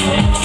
Yeah.